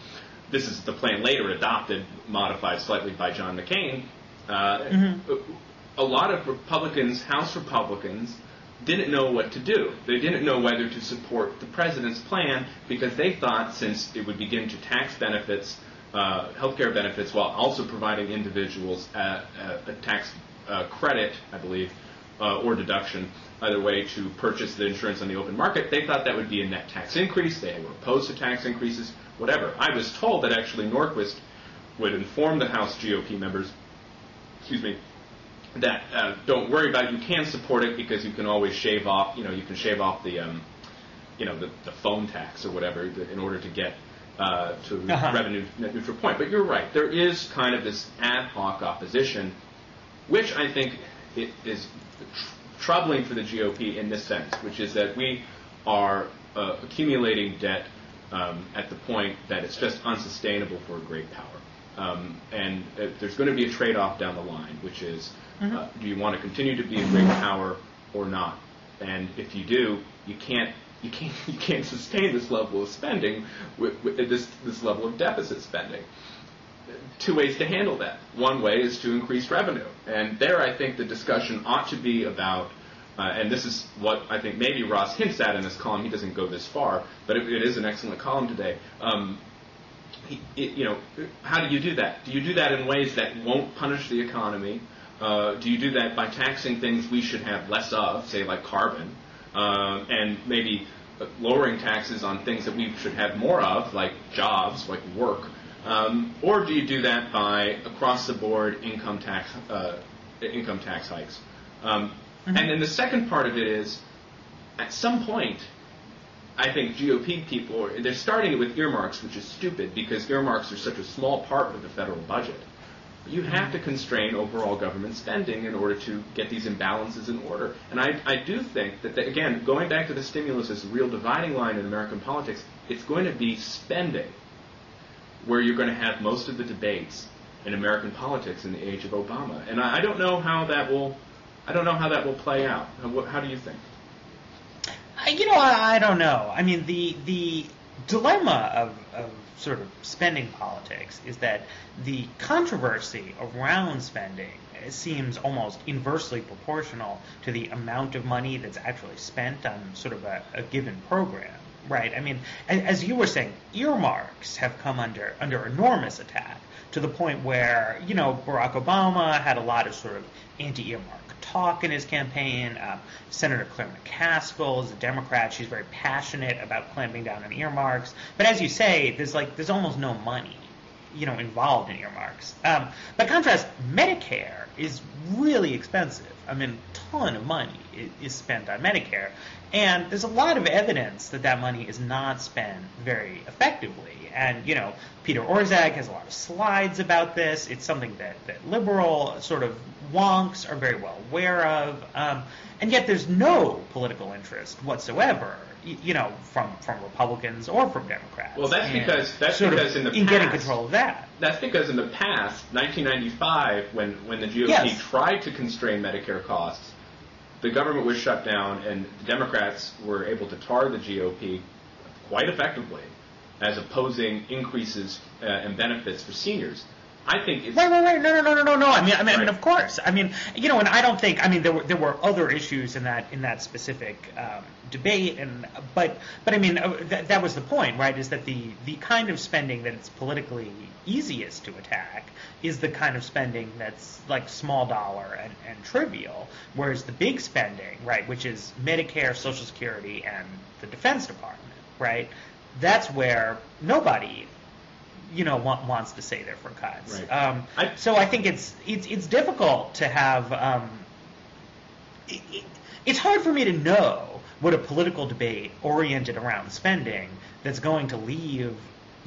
this is the plan later adopted, modified slightly by John McCain. Uh, mm-hmm. A lot of Republicans, House Republicans, didn't know what to do. They didn't know whether to support the president's plan because they thought since it would begin to tax benefits, uh, healthcare benefits, while also providing individuals a, a, a tax uh, credit, I believe, uh, or deduction, either way, to purchase the insurance on the open market. They thought that would be a net tax increase. They were opposed to tax increases, whatever. I was told that actually Norquist would inform the House GOP members, excuse me, that uh, don't worry about it. You can support it because you can always shave off, you know, you can shave off the, um, you know, the, the phone tax or whatever in order to get uh, to uh-huh. revenue net neutral point. But you're right. There is kind of this ad hoc opposition, which I think is troubling for the GOP in this sense, which is that we are uh, accumulating debt um, at the point that it's just unsustainable for a great power. Um, and uh, there's going to be a trade-off down the line, which is, mm-hmm. uh, do you want to continue to be a great power or not? And if you do, you can't you can't you can't sustain this level of spending with, with this this level of deficit spending two ways to handle that. One way is to increase revenue. And there I think the discussion ought to be about uh, and this is what I think maybe Ross hints at in this column. He doesn't go this far, but it, it is an excellent column today. Um, it, you know, how do you do that? Do you do that in ways that won't punish the economy? Uh, do you do that by taxing things we should have less of, say like carbon, uh, and maybe lowering taxes on things that we should have more of, like jobs, like work? Um, or do you do that by across the board income tax uh, income tax hikes? Um, mm-hmm. And then the second part of it is, at some point, I think GOP people they're starting it with earmarks, which is stupid because earmarks are such a small part of the federal budget. You have to constrain overall government spending in order to get these imbalances in order. And I, I do think that, the, again, going back to the stimulus as a real dividing line in American politics, it's going to be spending where you're going to have most of the debates in American politics in the age of Obama. And I, I don't know how that will, I don't know how that will play out. How, how do you think? Uh, you know, I, I don't know. I mean, the the dilemma of, of sort of spending politics is that the controversy around spending seems almost inversely proportional to the amount of money that's actually spent on sort of a, a given program. Right. I mean, as you were saying, earmarks have come under under enormous attack to the point where you know Barack Obama had a lot of sort of anti-earmark talk in his campaign. Um, Senator Claire McCaskill is a Democrat. She's very passionate about clamping down on earmarks. But as you say, there's like there's almost no money you know involved in earmarks. Um, by contrast, Medicare is really expensive. I mean, a ton of money is spent on Medicare, and there's a lot of evidence that that money is not spent very effectively. And, you know, Peter Orszag has a lot of slides about this. It's something that, that liberal sort of wonks are very well aware of. Um, and yet there's no political interest whatsoever, you know, from, from Republicans or from Democrats. Well, that's because that's because in the in past, getting control of that. That's because in the past, 1995, when when the GOP yes. tried to constrain Medicare costs, the government was shut down, and the Democrats were able to tar the GOP quite effectively as opposing increases uh, and benefits for seniors. I think it's right, right, right. No, no, no, no, no, no. I mean, I mean, right. I mean, of course. I mean, you know, and I don't think. I mean, there were there were other issues in that in that specific um, debate, and but but I mean, uh, th- that was the point, right? Is that the the kind of spending that it's politically easiest to attack is the kind of spending that's like small dollar and, and trivial, whereas the big spending, right, which is Medicare, Social Security, and the Defense Department, right, that's where nobody you know want, wants to say they're for cuts. Right. Um, I, so I think it's it's it's difficult to have. Um, it, it, it's hard for me to know what a political debate oriented around spending that's going to leave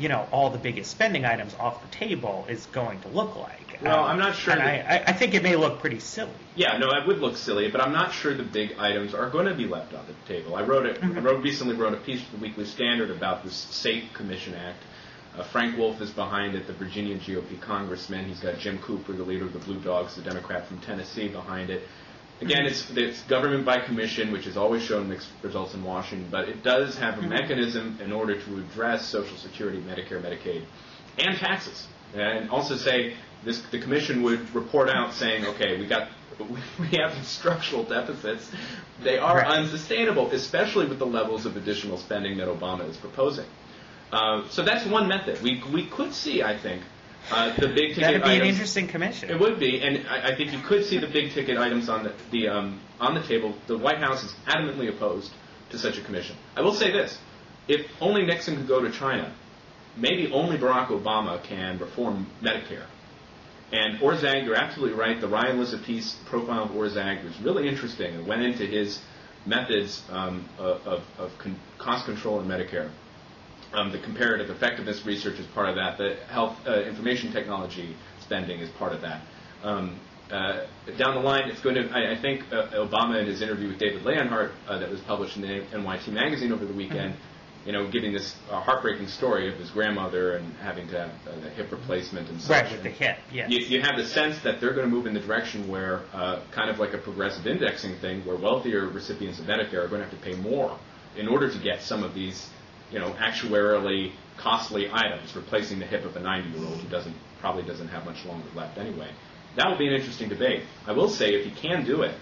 you know all the biggest spending items off the table is going to look like. Well, um, I'm not sure. I, I think it may look pretty silly. Yeah, no, it would look silly, but I'm not sure the big items are going to be left on the table. I wrote it. Mm-hmm. I wrote recently wrote a piece for the Weekly Standard about this SAFE Commission Act. Uh, Frank Wolf is behind it, the Virginia GOP congressman. He's got Jim Cooper, the leader of the Blue Dogs, the Democrat from Tennessee, behind it. Again, it's, it's government by commission, which has always shown mixed results in Washington, but it does have a mm-hmm. mechanism in order to address Social Security, Medicare, Medicaid, and taxes. And also say this, the commission would report out saying, okay, we got we have structural deficits. They are unsustainable, especially with the levels of additional spending that Obama is proposing. Uh, so that's one method. We we could see, I think, uh, the big ticket That'd be items, an interesting commission. It would be, and I, I, think you could see the big ticket items on the, the um, on the table. The White House is adamantly opposed to such a commission. I will say this: if only Nixon could go to China, maybe only Barack Obama can reform Medicare. And Orszag, you're absolutely right. The Ryan Lizza profile of Orszag was really interesting and went into his methods um, of, of, of con- cost control in Medicare. Um, the comparative effectiveness research is part of that. The health uh, information technology spending is part of that. Um, uh, down the line, it's going to. I, I think uh, Obama, in his interview with David Leonhardt, uh, that was published in the NYT magazine over the weekend, mm-hmm. you know, giving this uh, heartbreaking story of his grandmother and having to have a hip replacement and such. Right with the hip. Yes. You, you, have the sense that they're going to move in the direction where, uh, kind of like a progressive indexing thing, where wealthier recipients of Medicare are going to have to pay more in order to get some of these you know, actuarially costly items, replacing the hip of a 90-year-old who doesn't probably doesn't have much longer left anyway. That will be an interesting debate. I will say, if he can do it,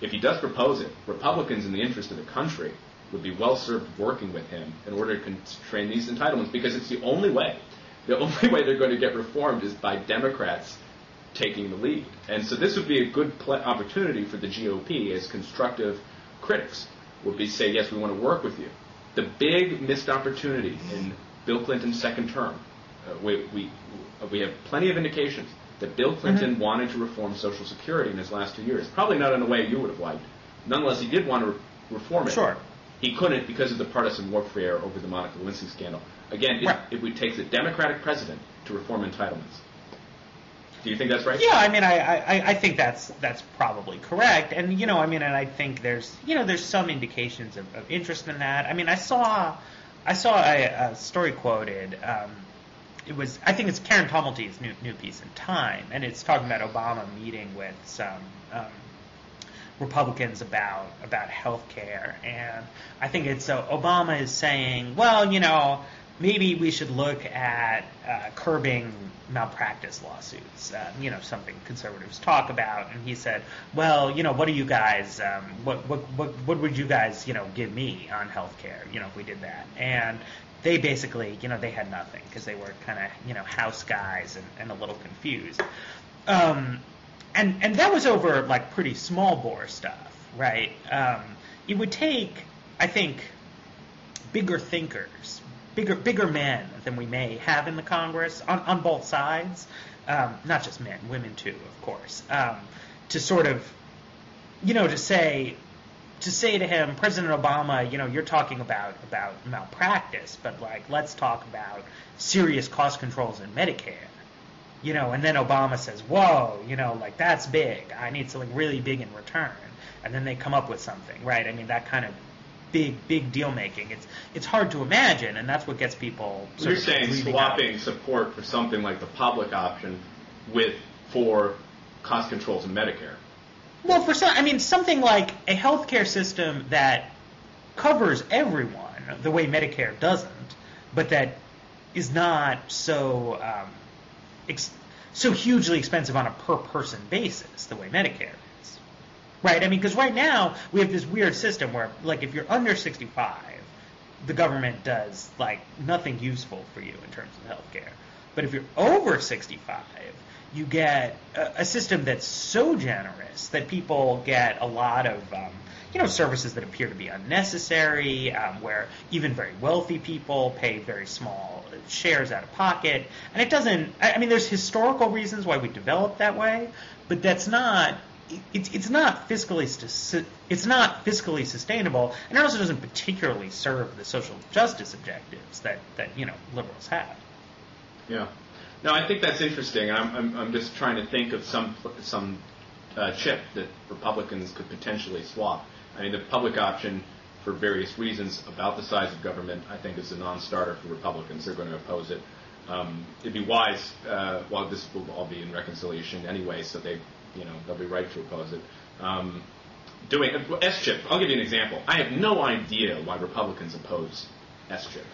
if he does propose it, Republicans in the interest of the country would be well served working with him in order to constrain these entitlements because it's the only way. The only way they're going to get reformed is by Democrats taking the lead. And so this would be a good pl- opportunity for the GOP as constructive critics would be say, yes, we want to work with you. The big missed opportunity in Bill Clinton's second term, uh, we, we, we have plenty of indications that Bill Clinton mm-hmm. wanted to reform Social Security in his last two years. Probably not in a way you would have liked. Nonetheless, he did want to re- reform it. Sure. He couldn't because of the partisan warfare over the Monica Lewinsky scandal. Again, right. it, it would take a Democratic president to reform entitlements. Do you think that's right? Yeah, I mean, I, I, I think that's that's probably correct, and you know, I mean, and I think there's you know there's some indications of, of interest in that. I mean, I saw I saw a, a story quoted. Um, it was I think it's Karen Tumulty's new new piece in Time, and it's talking about Obama meeting with some um, Republicans about about health care, and I think it's uh, Obama is saying, well, you know, maybe we should look at uh, curbing malpractice lawsuits. Uh, you know, something conservatives talk about. And he said, "Well, you know, what do you guys? Um, what, what what what would you guys, you know, give me on health care? You know, if we did that?" And they basically, you know, they had nothing because they were kind of, you know, house guys and, and a little confused. Um, and and that was over like pretty small bore stuff, right? Um, it would take, I think, bigger thinkers bigger bigger men than we may have in the Congress on, on both sides, um, not just men, women too, of course, um, to sort of, you know, to say to say to him, President Obama, you know, you're talking about about malpractice, but like let's talk about serious cost controls in Medicare. You know, and then Obama says, "Whoa, you know, like that's big. I need something really big in return." And then they come up with something, right? I mean, that kind of big, big deal making. It's it's hard to imagine, and that's what gets people. You're saying swapping out. support for something like the public option with for cost controls in Medicare. Well, for some, I mean, something like a healthcare system that covers everyone the way Medicare doesn't, but that is not so um, ex- so hugely expensive on a per person basis the way Medicare Right? I mean, because right now we have this weird system where, like, if you're under 65, the government does, like, nothing useful for you in terms of health care. But if you're over 65, you get a, a, system that's so generous that people get a lot of, um, you know, services that appear to be unnecessary, um, where even very wealthy people pay very small shares out of pocket. And it doesn't, I, I mean, there's historical reasons why we developed that way, but that's not it's it's not fiscally it's not fiscally sustainable, and it also doesn't particularly serve the social justice objectives that, that you know liberals have. Yeah, no, I think that's interesting. I'm I'm, I'm just trying to think of some some uh, chip that Republicans could potentially swap. I mean, the public option, for various reasons, about the size of government, I think is a non-starter for Republicans. They're going to oppose it. Um, it'd be wise. Uh, this will all be in reconciliation anyway, so they you know, they'll be right to oppose it. Um, doing S-chip, I'll give you an example. I have no idea why Republicans oppose S-chip.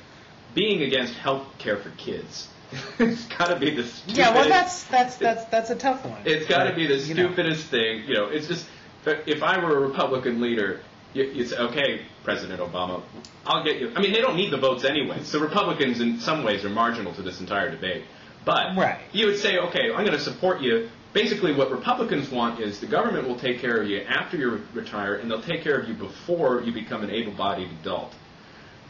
Being against health care for kids, it's got to be the stupidest. Yeah, well, that's that's that's that's a tough one. It's got to be the stupidest know. thing. You know, it's just if I were a Republican leader, it's okay, President Obama. I'll get you. I mean, they don't need the votes anyway. So Republicans, in some ways, are marginal to this entire debate. But right. you would say, okay, I'm going to support you basically what Republicans want is the government will take care of you after you retire, and they'll take care of you before you become an able-bodied adult.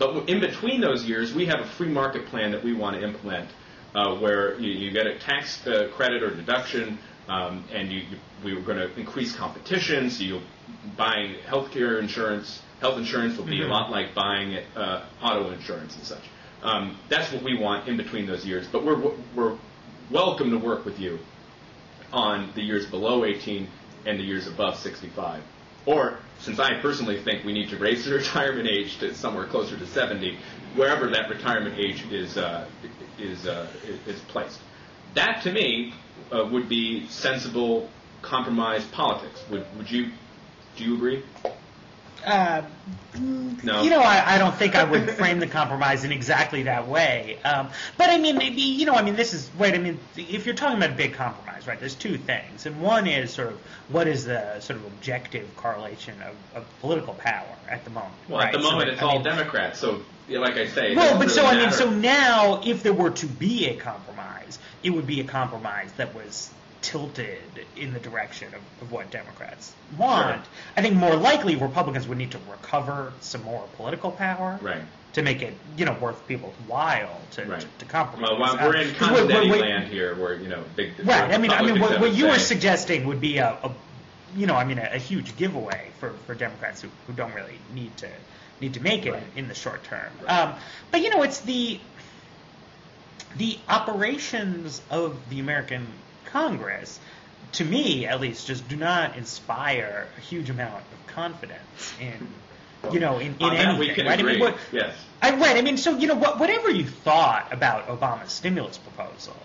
But in between those years, we have a free market plan that we want to implement, uh, where you, you, get a tax uh, credit or deduction, um, and you, you, we are going to increase competition. So you buying healthcare insurance, health insurance will be mm-hmm. a lot like buying uh, auto insurance and such. Um, that's what we want in between those years. But we're we're welcome to work with you on the years below 18 and the years above 65. Or, since I personally think we need to raise the retirement age to somewhere closer to 70, wherever that retirement age is, uh, is, uh, is placed. That, to me, uh, would be sensible compromise politics. Would, would you, do you agree? Uh, No. You know, I, I don't think I would frame the compromise in exactly that way. Um, but I mean, maybe, you know, I mean, this is, wait, I mean, if you're talking about a big compromise, right, there's two things. And one is sort of what is the sort of objective correlation of, of political power at the moment? Well, right? at the So, moment, I it's all mean- Democrats. So, yeah, like I say, Well, but so really I mean, so now, if there were to be a compromise, it would be a compromise that was tilted in the direction of, of what Democrats want. Sure. I think more likely Republicans would need to recover some more political power Right. to make it, you know, worth people's while to, Right. to, to compromise. Well, Uh, we're in what- Continetti land here, where you know, big. Right. I mean, I mean, what, what you were suggesting would be a, a you know, I mean, a, a huge giveaway for, for Democrats who, who don't really need to need to make it Right. in the short term. Right. Um, but you know, it's the the operations of the American Congress, to me at least, just do not inspire a huge amount of confidence in you know in, in anything. right? I agree. mean, what, yes. I right. I mean, so you know, what, whatever you thought about Obama's stimulus proposal,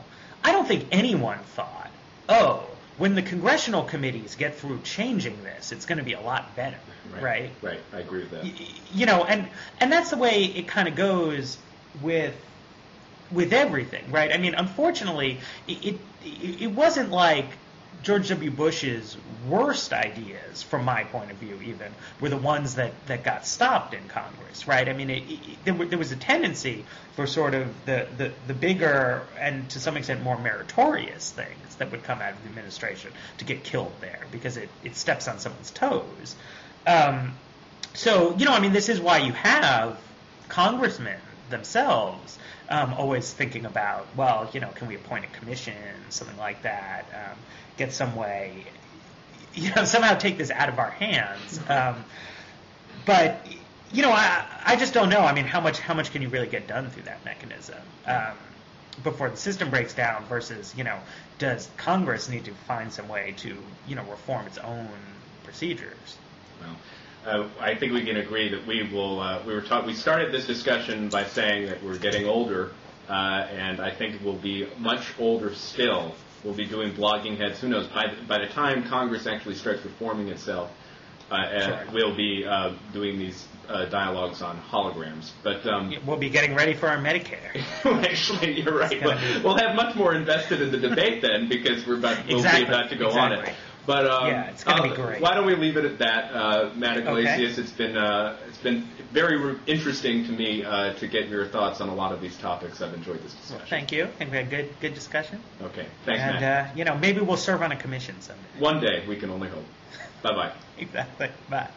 I don't think anyone thought, oh, when the congressional committees get through changing this, it's going to be a lot better, right? Right. I agree with that. You know, and and that's the way it kind of goes with with everything, right? I mean, unfortunately, it, it it wasn't like George W. Bush's worst ideas, from my point of view, even were the ones that, that got stopped in Congress, right? I mean, it, it, there, were, there was a tendency for sort of the, the, the bigger and to some extent more meritorious things that would come out of the administration to get killed there because it, it steps on someone's toes. Um, so, you know, I mean, this is why you have congressmen themselves um, always thinking about, well, you know, can we appoint a commission, something like that, um, get some way, you know, somehow take this out of our hands. Um, but, you know, I, I just don't know. I mean, how much how much can you really get done through that mechanism? Um, before the system breaks down versus, you know, does Congress need to find some way to, you know, reform its own procedures? Well, uh, I think we can agree that we will. Uh, we were taught. We started this discussion by saying that we're getting older, uh, and I think we'll be much older still. We'll be doing Bloggingheads. Who knows? By the, by the time Congress actually starts reforming itself, uh, uh, Sure. we'll be uh, doing these uh, dialogues on holograms. But um, We'll be getting ready for our Medicare. Actually, you're right. We'll, be- we'll have much more invested in the debate then because we're about we'll Exactly, be about to go on it. But um, Yeah, it's gonna be uh, great. Why don't we leave it at that, uh, Matt Okay. It's been uh, it's been very re- interesting to me uh, to get your thoughts on a lot of these topics. I've enjoyed this discussion. Well, Thank you. I think we had good good discussion. Okay, thanks, and Matt. uh, you know, maybe we'll serve on a commission someday. One day we can only hope. Bye bye. Exactly. Bye.